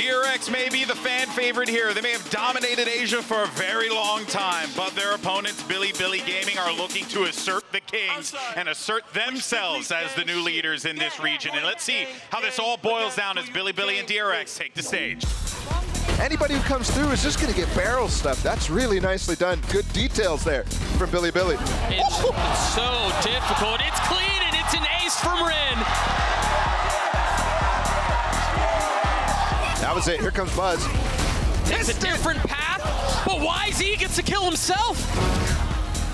DRX may be the fan favorite here. They may have dominated Asia for a very long time, but their opponents, Bilibili Gaming, are looking to assert the Kings and assert themselves as the new leaders in this region. And let's see how this all boils down as Billy Billy and DRX take the stage. Anybody who comes through is just going to get barrel stuff. That's really nicely done. Good details there from Billy It's, it's so difficult. It's clean and it's an ace from Rin. That was it. Here comes Buzz. It's a different path, but YZ gets to kill himself.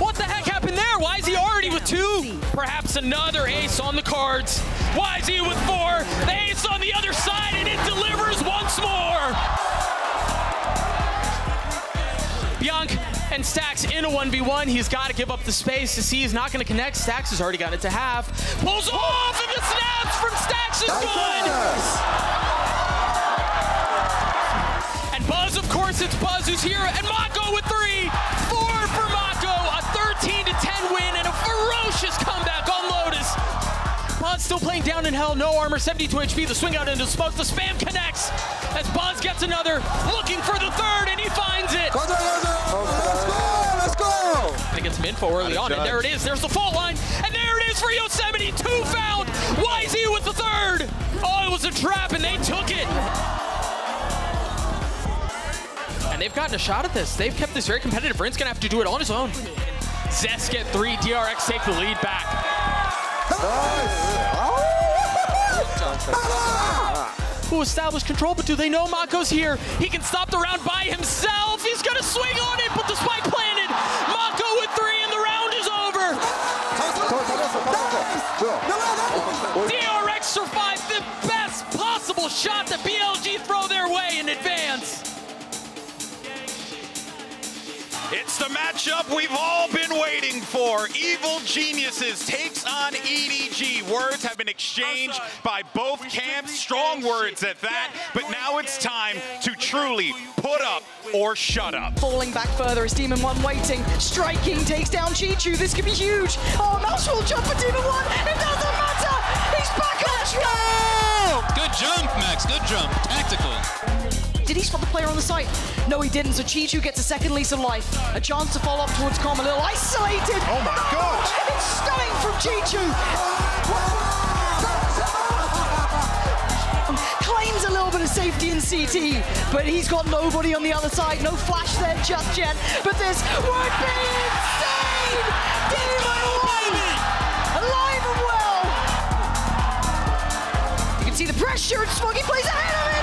What the heck happened there? YZ already with two. Perhaps another ace on the cards. YZ with four. The ace on the other side, and it delivers once more. Biank and Stax in a 1v1. He's got to give up the space to see he's not going to connect. Stax has already got it to half. Pulls off, and the snaps from Stax is good. Course, it's Buzz who's here, and Mako with three. Four for Mako, a 13 to 10 win, and a ferocious comeback on Lotus. Buzz still playing down in hell, no armor, 72 HP. The swing out into smoke, the spam connects as Buzz gets another, looking for the third, and he finds it. Let's go, let's go. And it gets him info early on, and there it is. There's the fault line, and there it is for Yosemite. Two found. YZ with the third. Oh, it was a trap, and they took it and they've gotten a shot at this. They've kept this very competitive. Rin's gonna have to do it on his own. Zest get three, DRX take the lead back. Who established control, but do they know Mako's here? He can stop the round by himself. He's gonna swing on it, but the spike planted. Mako with three, and the round is over. DRX survived the best possible shot that BLG It's the matchup we've all been waiting for. Evil Geniuses takes on EDG. Words have been exchanged by both camps, strong words at that, but now it's time to truly put up or shut up. Falling back further is Demon 1 waiting. Striking takes down Chichoo. This could be huge. Oh, Mouse will jump for Demon 1. It doesn't matter. He's back on track. Good jump, Max. Good jump. Tactical. Did he spot the player on the site? No, he didn't. So Chichoo gets a second lease of life. A chance to follow up towards Com. A little isolated. Oh my God! It's stunning from Chichoo. Claims a little bit of safety in CT, but he's got nobody on the other side. No flash there just yet. But this would be insane! Demon One! Alive and well! You can see the pressure, and Smoggy plays ahead of it!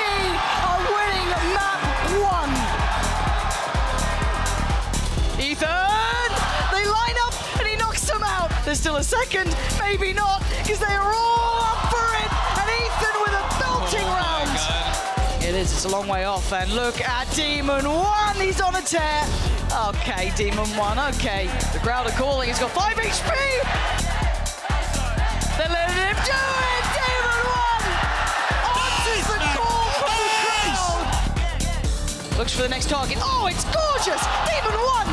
Are winning map one. Ethan! They line up and he knocks them out. There's still a second, maybe not, because they are all up for it. And Ethan with a belting oh round. It is, it's a long way off. And look at Demon One, he's on a tear. Okay, Demon One, okay. The crowd are calling, he's got 5 HP! They're letting him do it! Looks for the next target. Oh, it's gorgeous! Demon One!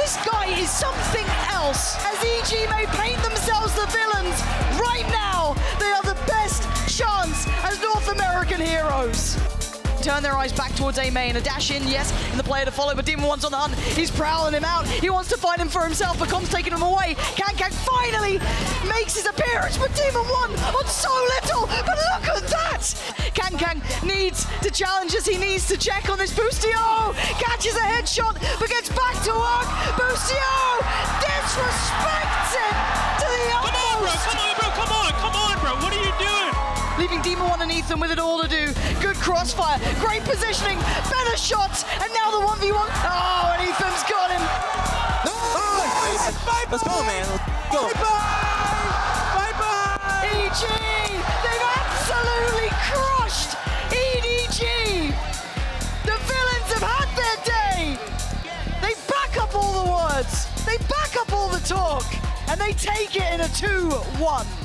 This guy is something else. As EG may paint themselves the villains, right now, they are the best chance as North American heroes turn their eyes back towards A main. A dash in, yes, and the player to follow, but Demon One's on the hunt. He's prowling him out. He wants to find him for himself, but Com's taking him away. Kangkang finally makes his appearance, but Demon One on so. Needs to challenge us. He needs to check on this Boostio. Catches a headshot, but gets back to work. Boostio disrespects it to the utmost. Come on, bro. Come on, bro. Come on. Come on, bro. What are you doing? leaving Demon One and Ethan with it all to do. Good crossfire, great positioning, better shots, and now the 1v1. Oh, and Ethan's got him. Nice. Let's go, man. Let's go. And they take it in a 2-1.